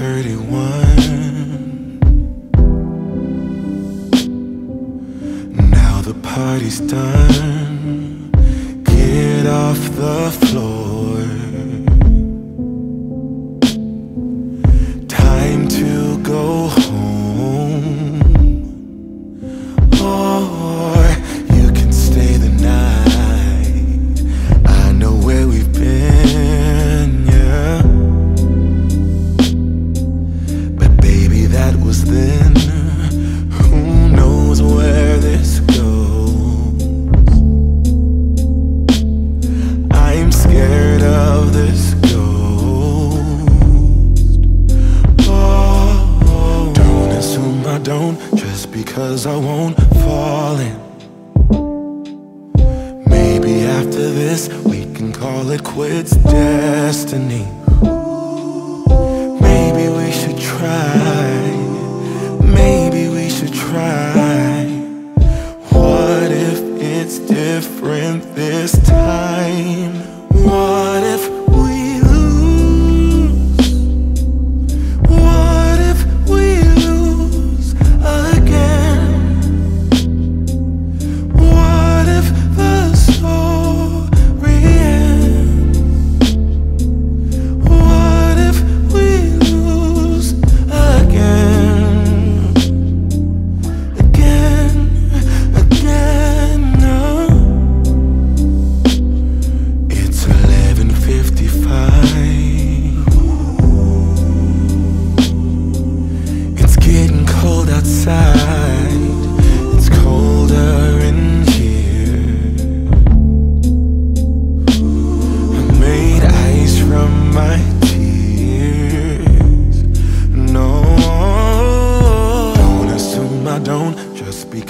31 Now the party's done. Get off the floor. Don't just because I won't fall in. Maybe after this we can call it quits destiny. Maybe we should try.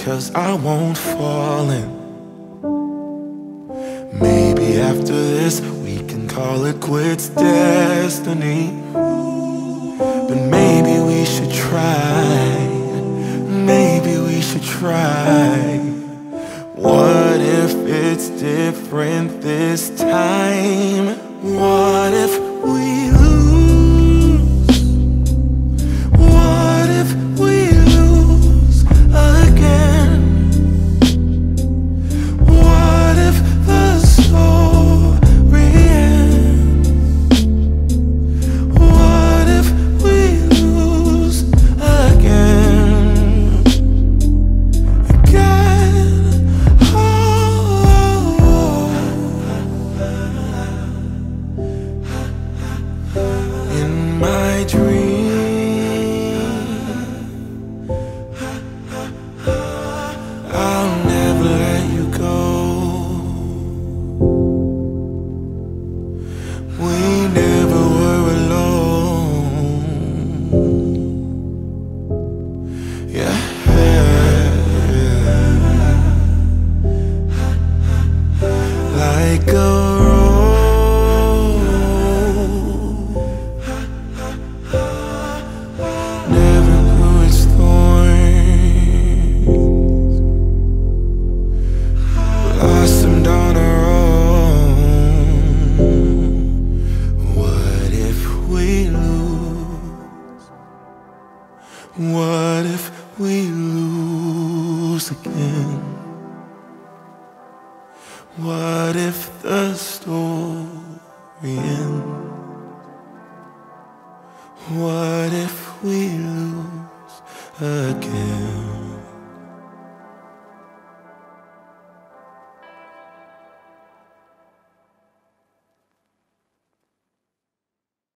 Because I won't fall in. Maybe after this we can call it quits destiny. But maybe we should try. Maybe we should try. What if it's different this time? My dream, I'll never let you go. We never were alone. Yeah. Like a lose again? What if the story ends? What if